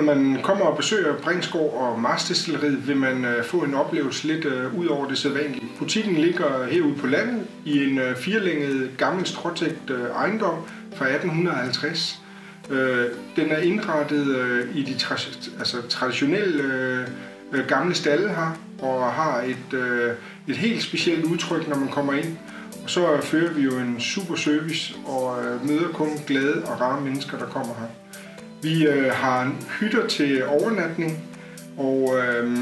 Når man kommer og besøger Bringsgård og Marsdestilleriet, vil man øh, få en oplevelse lidt øh, ud over det sædvanlige. Butikken ligger herude på landet i en øh, firelænget gammel stråtægt ejendom fra 1850. Den er indrettet i de tra- altså, traditionelle gamle stalle her, og har et, et helt specielt udtryk, når man kommer ind. Og så fører vi jo en super service og møder kun glade og rare mennesker, der kommer her. Vi øh, har hytter til overnatning, og øh,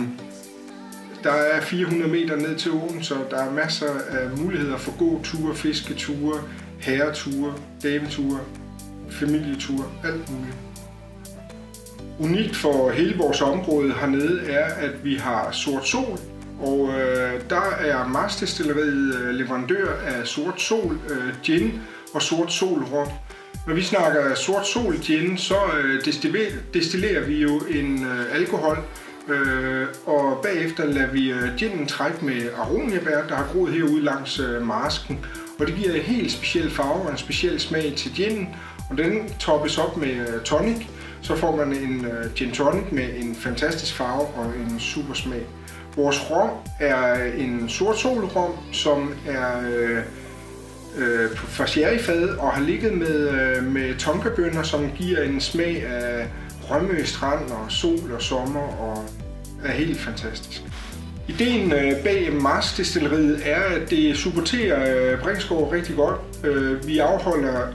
der er 400 meter ned til åen, så der er masser af muligheder for gåture, fisketure, herreture, dameture, familieture, alt muligt. Unikt for hele vores område hernede er, at vi har sort sol, og øh, der er Mars Destilleriet øh, leverandør af sort sol øh, gin og sort sol rom. Når vi snakker sort sol gin, så øh, destillerer, destillerer vi jo en øh, alkohol, øh, og bagefter lader vi øh, ginen trække med aroniabær, der har groet herude langs øh, masken. Og det giver en helt speciel farve og en speciel smag til ginen, og den toppes op med øh, tonic. Så får man en øh, gin tonic med en fantastisk farve og en super smag. Vores rom er en sort sol rom, som er øh, øh, fra sherryfad og har ligget med, øh, med tonkabønner, som giver en smag af Rømø Strand og sol og sommer og er helt fantastisk. Ideen øh, bag Mars Destilleriet er, at det supporterer øh, Bringsgaard rigtig godt. Øh, vi afholder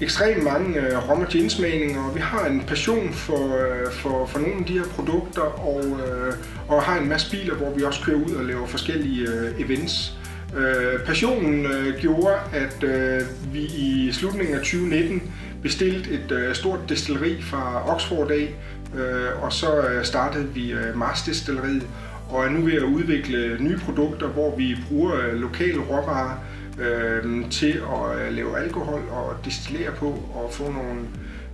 ekstremt mange øh, rom- og ginsmagninger, og vi har en passion for, øh, for, for nogle af de her produkter, og, øh, og har en masse biler, hvor vi også kører ud og laver forskellige øh, events. Øh, passionen øh, gjorde, at øh, vi i slutningen af 2019 bestilte et øh, stort destilleri fra Oxford af, øh, og så øh, startede vi øh, Mars Destilleriet, og er nu ved at udvikle nye produkter, hvor vi bruger øh, lokale råvarer øh, til at øh, lave alkohol og destillere på og få nogle,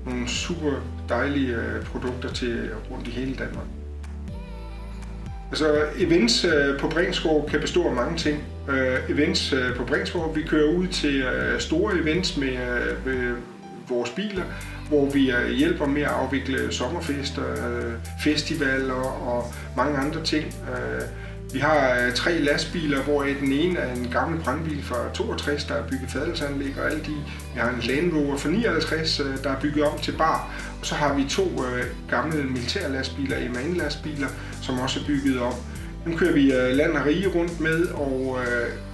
nogle super dejlige øh, produkter til rundt i hele Danmark. Altså events øh, på Bringsgaard kan bestå af mange ting. Øh, events øh, på Bringsgaard, vi kører ud til øh, store events med øh, vores biler, hvor vi øh, hjælper med at afvikle sommerfester, øh, festivaler og mange andre ting. Øh, vi har øh, tre lastbiler, hvor den ene er en gammel brandbil fra 62, der er bygget fadelsanlæg og alle de. Vi har en Land Rover fra 59, øh, der er bygget om til bar. Og så har vi to øh, gamle militærlastbiler, MAN-lastbiler, som også er bygget om. Dem kører vi land og rige rundt med, og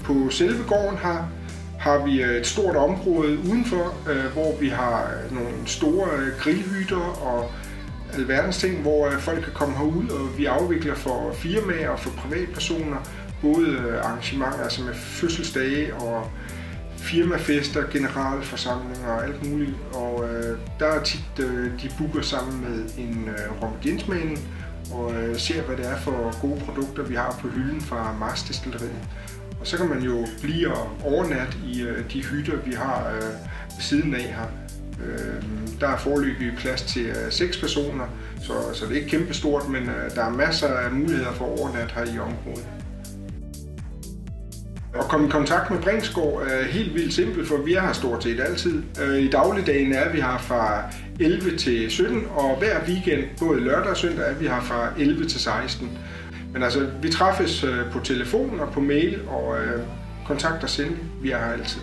på selve gården her har vi et stort område udenfor, hvor vi har nogle store grillhytter og alverdens ting, hvor øh, folk kan komme herud, og vi afvikler for firmaer og for privatpersoner, både øh, arrangementer altså med fødselsdage og firmafester, generalforsamlinger og alt muligt. Og øh, der er tit, øh, de booker sammen med en øh, romagensmaling og øh, ser, hvad det er for gode produkter, vi har på hylden fra Mars Destilleriet. Og så kan man jo blive og overnatte i øh, de hytter, vi har øh, ved siden af her. Øh, der er forløbig plads til øh, seks personer, så, så det er ikke kæmpestort, men øh, der er masser af muligheder for overnat her i området. At komme i kontakt med Bringsgård er helt vildt simpelt, for vi er her stort set altid. Øh, I dagligdagen er vi her fra 11 til 17, og hver weekend, både lørdag og søndag, er vi her fra 11 til 16. Men altså, vi træffes øh, på telefon og på mail, og øh, kontakter os Vi er her altid.